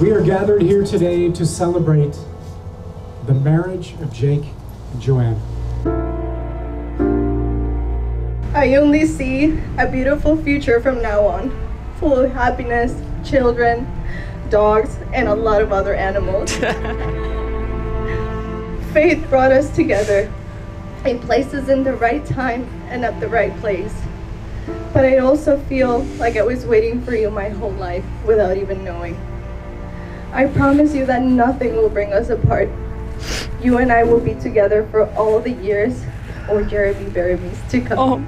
We are gathered here today to celebrate the marriage of Jake and Joanna. I only see a beautiful future from now on, full of happiness, children, dogs, and a lot of other animals. Faith brought us together. in places in the right time and at the right place. But I also feel like I was waiting for you my whole life without even knowing. I promise you that nothing will bring us apart. You and I will be together for all the years or Jeremy Beremies to come.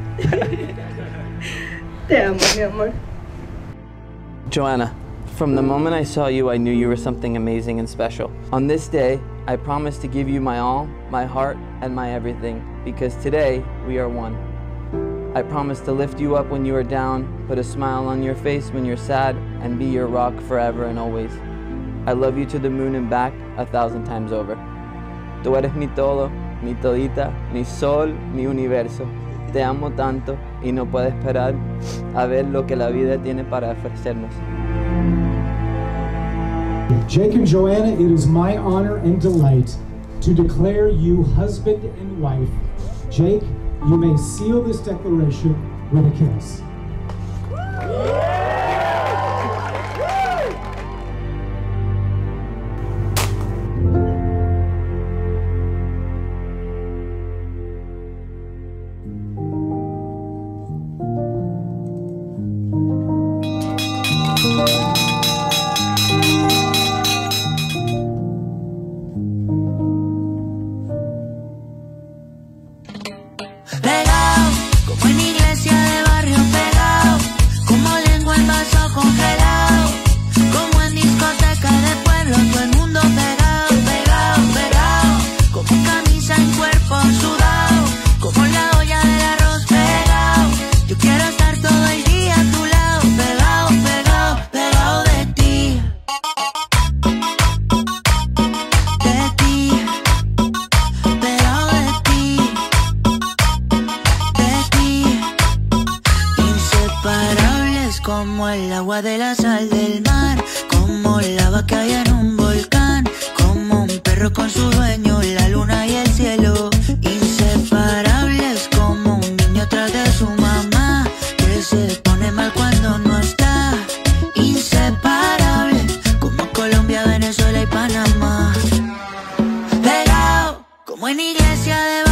Te amo, mi amor. Joanna, from the moment I saw you, I knew you were something amazing and special. On this day, I promise to give you my all, my heart, and my everything, because today we are one. I promise to lift you up when you are down, put a smile on your face when you're sad, and be your rock forever and always. I love you to the moon and back a thousand times over. Tú eres mi todo, mi todita, mi sol, mi universo. Te amo tanto y no puedo esperar a ver lo que la vida tiene para ofrecernos. Jake and Joanna, it is my honor and delight to declare you husband and wife. Jake, you may seal this declaration with a kiss. Pegado, como como el agua de la sal del mar, como lava que hay en un volcán, como un perro con su dueño, la luna y el cielo, inseparables como un niño atrás de su mamá, que se pone mal cuando no está, inseparable como Colombia, Venezuela y Panamá, pegado como en iglesia de